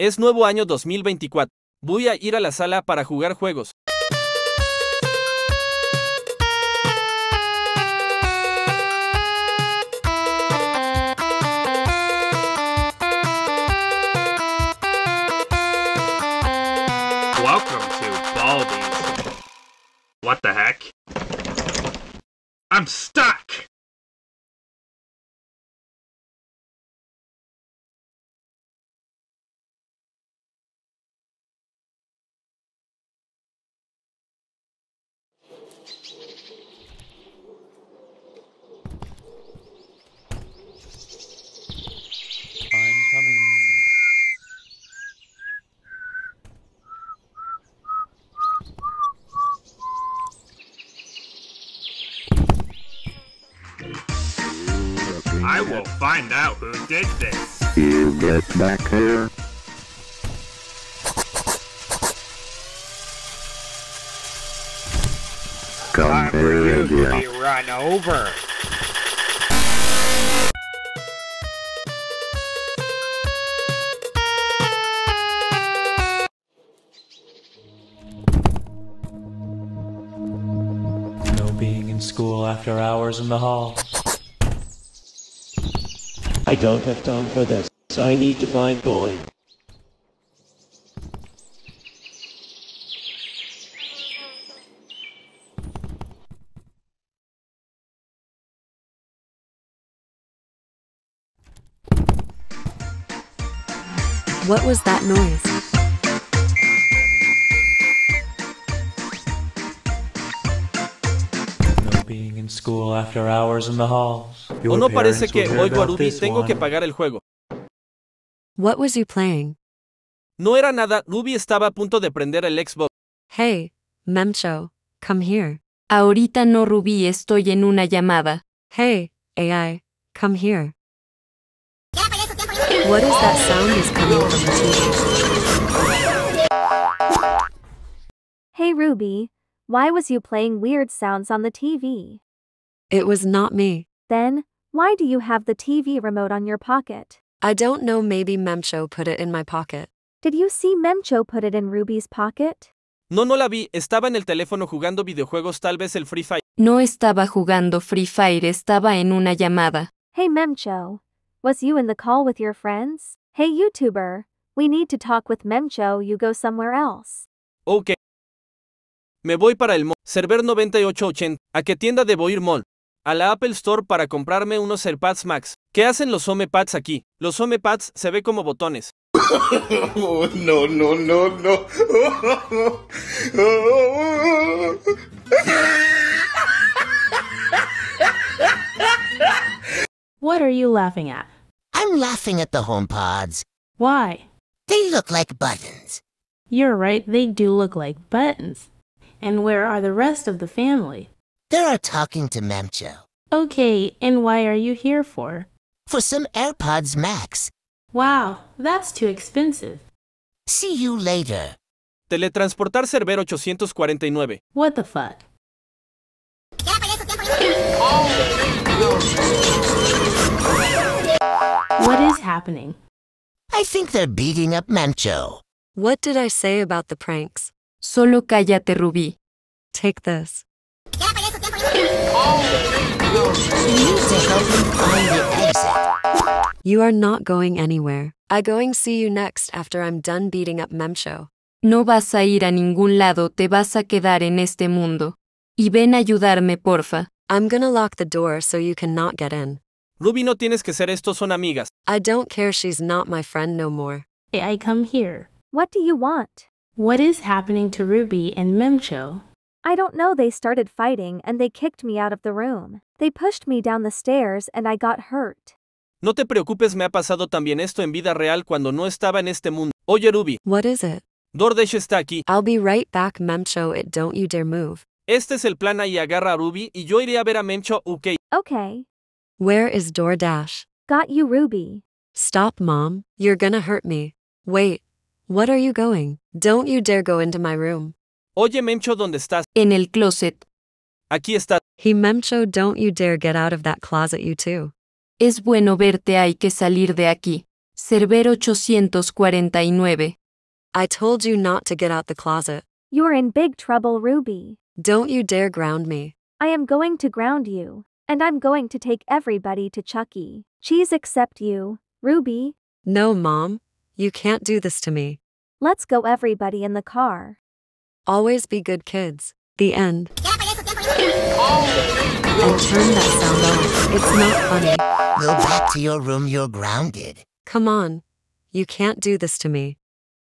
Es nuevo año 2024. Voy a ir a la sala para jugar juegos. Welcome to Baldi's. What the heck? I'm stuck! I'm coming. I will find out who did this. You get back here. Come For you to be run over. No being in school after hours in the hall. I don't have time for this. I need to find Boy. What was that noise? No being in school after hours in the halls. ¿O no parece que Ruby this tengo que pagar el juego? What was you playing? No era nada, Ruby estaba a punto de prender el Xbox. Hey, Memcho, come here. Ahorita no Rubí, estoy en una llamada. Hey, AI, come here. What is that sound is coming from the TV? Hey Ruby, why was you playing weird sounds on the TV? It was not me. Then, why do you have the TV remote on your pocket? I don't know maybe Memcho put it in my pocket. Did you see Memcho put it in Ruby's pocket? No, no la vi, estaba en el teléfono jugando videojuegos, tal vez el Free Fire. No estaba jugando Free Fire, estaba en una llamada. Hey Memcho, was you in the call with your friends? Hey YouTuber, we need to talk with Memcho, you go somewhere else. Ok. Me voy para el mall. Server 9880. ¿A qué tienda debo ir mall? A la Apple Store para comprarme unos AirPads Max. ¿Qué hacen los HomePads aquí? Los HomePads se ve como botones. no, no, no, no. What are you laughing at? I'm laughing at the HomePods. Why? They look like buttons. You're right, they do look like buttons. And where are the rest of the family? They're talking to Memcho. Okay, and why are you here for? For some AirPods Max. Wow, that's too expensive. See you later. Teletransportar Server 849. What the fuck? Happening? I think they're beating up Memcho. What did I say about the pranks? Solo cállate Rubí. Take this. You need to help me find the exit. You are not going anywhere. I going see you next after I'm done beating up Memcho. No vas a ir a ningún lado, te vas a quedar en este mundo. Y ven a ayudarme, porfa. I'm gonna lock the door so you cannot get in. Ruby, no tienes que ser esto, son amigas. I don't care she's not my friend no more. I come here. What do you want? What is happening to Ruby and Memcho? I don't know, they started fighting and they kicked me out of the room. They pushed me down the stairs and I got hurt. No te preocupes, me ha pasado también esto en vida real cuando no estaba en este mundo. Oye, Ruby, What is it? DoorDash está aquí. I'll be right back, Memcho. It don't you dare move. Este es el plan ahí agarra a Ruby y yo iré a ver a Mencho, ok. Okay. Where is DoorDash? Got you, Ruby. Stop, Mom. You're gonna hurt me. Wait. What are you going? Don't you dare go into my room. Oye, Memcho, ¿dónde estás? En el closet. Aquí está. He Memcho, don't you dare get out of that closet, you too. Es bueno verte, hay que salir de aquí. Server 849. I told you not to get out the closet. You're in big trouble, Ruby. Don't you dare ground me. I am going to ground you. And I'm going to take everybody to Chucky. Cheese except you, Ruby. No, Mom. You can't do this to me. Let's go, everybody in the car. Always be good kids. The end. Oh. And turn that sound off. It's not funny. Go back to your room, you're grounded. Come on. You can't do this to me.